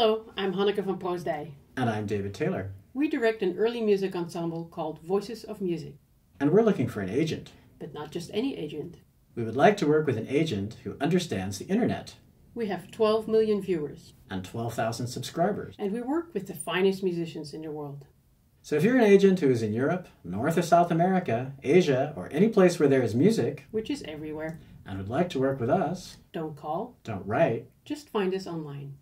Hello, I'm Hanneke van Proosdij. And I'm David Taylor. We direct an early music ensemble called Voices of Music. And we're looking for an agent. But not just any agent. We would like to work with an agent who understands the internet. We have 12 million viewers. And 12,000 subscribers. And we work with the finest musicians in the world. So if you're an agent who is in Europe, North or South America, Asia, or any place where there is music, which is everywhere, and would like to work with us, don't call, don't write, just find us online.